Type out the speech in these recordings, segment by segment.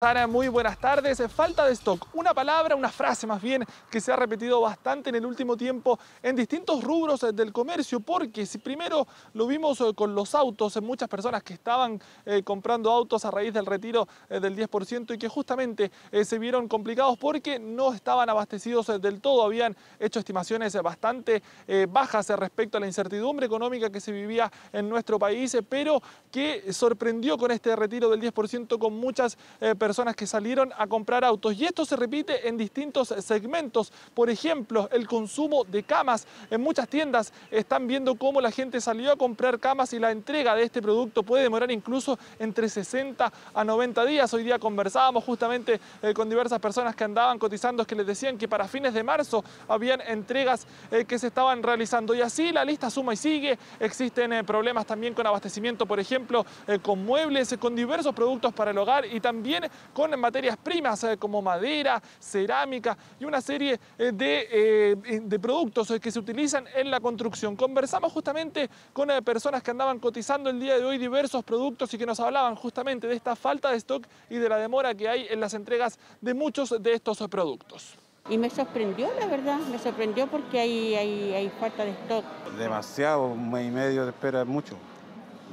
Sara, muy buenas tardes. Falta de stock, una palabra, una frase más bien, que se ha repetido bastante en el último tiempo en distintos rubros del comercio, porque si primero lo vimos eh, con los autos, muchas personas que estaban eh, comprando autos a raíz del retiro eh, del 10% y que justamente se vieron complicados porque no estaban abastecidos del todo, habían hecho estimaciones bastante bajas respecto a la incertidumbre económica que se vivía en nuestro país, pero que sorprendió con este retiro del 10% con muchas personas personas que salieron a comprar autos. Y esto se repite en distintos segmentos. Por ejemplo, el consumo de camas. En muchas tiendas están viendo cómo la gente salió a comprar camas y la entrega de este producto puede demorar incluso entre 60 a 90 días. Hoy día conversábamos justamente eh, con diversas personas que andaban cotizando que les decían que para fines de marzo habían entregas eh, que se estaban realizando. Y así la lista suma y sigue. Existen eh, problemas también con abastecimiento, por ejemplo, con muebles, con diversos productos para el hogar y también con materias primas eh, como madera, cerámica y una serie eh, de, eh, de productos que se utilizan en la construcción. Conversamos justamente con personas que andaban cotizando el día de hoy diversos productos y que nos hablaban justamente de esta falta de stock y de la demora que hay en las entregas de muchos de estos productos. Y me sorprendió, la verdad, me sorprendió porque hay, hay, hay falta de stock. Demasiado, un mes y medio de espera mucho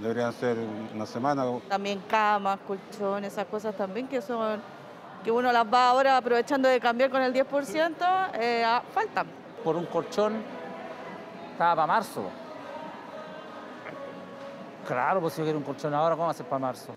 deberían ser una semana. También camas, colchones, esas cosas también que son que uno las va ahora aprovechando de cambiar con el 10%, eh, faltan. Por un colchón estaba para marzo. Claro, pues si yo quiero un colchón ahora, ¿cómo va a ser para marzo?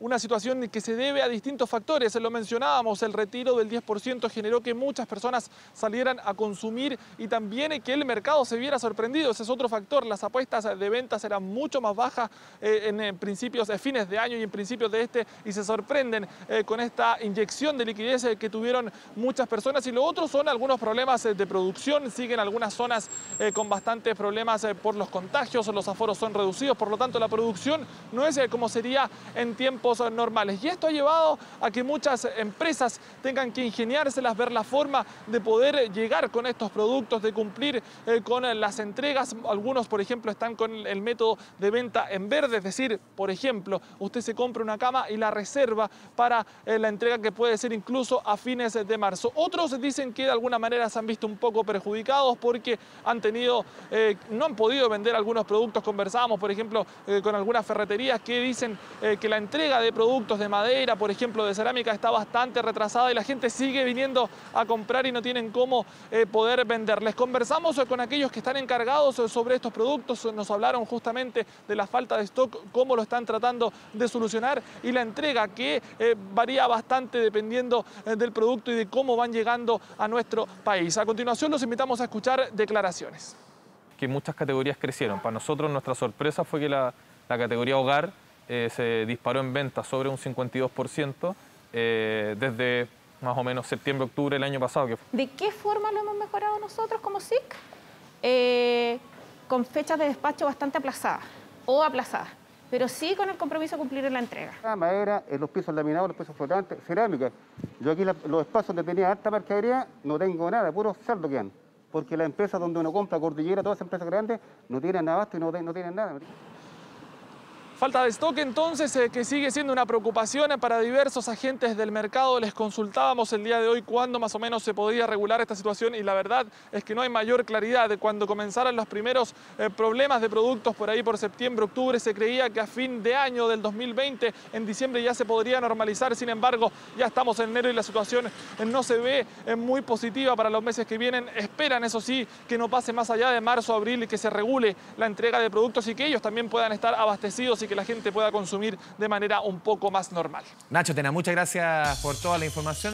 Una situación que se debe a distintos factores. Lo mencionábamos, el retiro del 10% generó que muchas personas salieran a consumir y también que el mercado se viera sorprendido. Ese es otro factor. Las apuestas de ventas eran mucho más bajas eh, en, principios de fines de año y en principios de este y se sorprenden eh, con esta inyección de liquidez eh, que tuvieron muchas personas. Y lo otro son algunos problemas de producción. Siguen algunas zonas con bastantes problemas por los contagios, los aforos son reducidos, por lo tanto la producción no es como sería en tiempo normales. Y esto ha llevado a que muchas empresas tengan que ingeniárselas, ver la forma de poder llegar con estos productos, de cumplir eh, con las entregas. Algunos, por ejemplo, están con el método de venta en verde, es decir, por ejemplo, usted se compra una cama y la reserva para eh, la entrega que puede ser incluso a fines de marzo. Otros dicen que de alguna manera se han visto un poco perjudicados porque han tenido, eh, no han podido vender algunos productos. Conversábamos, por ejemplo, con algunas ferreterías que dicen que la entrega de productos de madera, por ejemplo, de cerámica, está bastante retrasada y la gente sigue viniendo a comprar y no tienen cómo eh, poder venderles. Conversamos con aquellos que están encargados sobre estos productos, nos hablaron justamente de la falta de stock, cómo lo están tratando de solucionar y la entrega que eh, varía bastante dependiendo eh, del producto y de cómo van llegando a nuestro país. A continuación los invitamos a escuchar declaraciones. Que muchas categorías crecieron. Para nosotros nuestra sorpresa fue que la categoría hogar eh, se disparó en venta sobre un 52% eh, desde más o menos septiembre-octubre del año pasado. ¿De qué forma lo hemos mejorado nosotros como SIC? Eh, con fechas de despacho bastante aplazadas o aplazadas, pero sí con el compromiso de cumplir en la entrega. La madera, los pisos laminados, los pisos flotantes, cerámica. Yo aquí los espacios donde tenía alta mercadería no tengo nada, puro saldo que han. Porque las empresas donde uno compra, Cordillera, todas esas empresas grandes, no tienen abasto y no, no tienen nada. Falta de stock entonces eh, que sigue siendo una preocupación para diversos agentes del mercado. Les consultábamos el día de hoy cuándo más o menos se podría regular esta situación y la verdad es que no hay mayor claridad. Cuando comenzaron los primeros eh, problemas de productos por ahí por septiembre, octubre, se creía que a fin de año del 2020, en diciembre ya se podría normalizar. Sin embargo, ya estamos en enero y la situación eh, no se ve muy positiva para los meses que vienen. Esperan, eso sí, que no pase más allá de marzo, abril y que se regule la entrega de productos y que ellos también puedan estar abastecidos que la gente pueda consumir de manera un poco más normal. Nacho Tena, muchas gracias por toda la información.